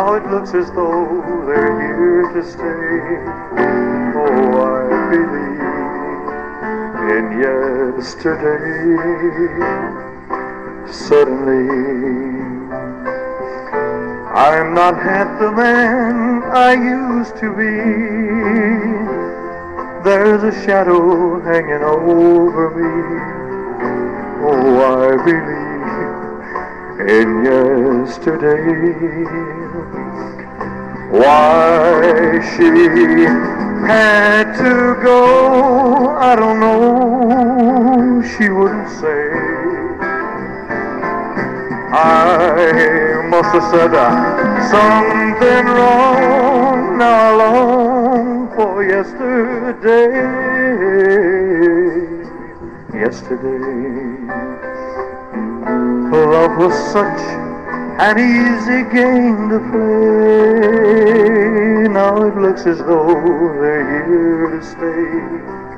Now it looks as though they're here to stay. Oh, I believe in yesterday. Suddenly, I'm not half the man I used to be. There's a shadow hanging over me. Oh, I believe in yesterday. Why she had to go, I don't know. She wouldn't say. I must have said something wrong. Now I long for yesterday. Yesterday, love was such an easy game to play. Now it looks as though they're here to stay.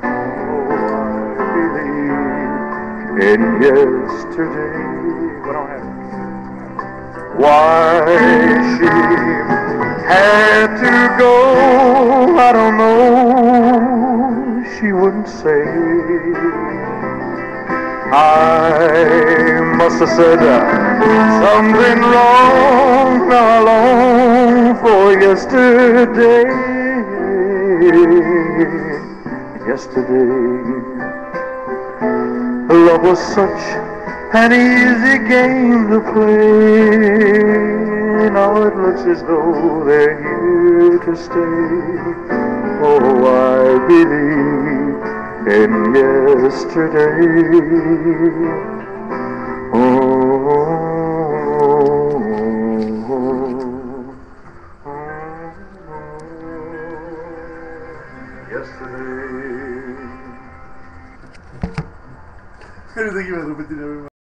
Oh, I believe in yesterday. Why she had to go, I don't know. She wouldn't say. I have said something wrong. I long for yesterday. Yesterday, love was such an easy game to play. Now it looks as though they're here to stay. Oh, I believe in yesterday. Yesterday. Önündeki ben repetir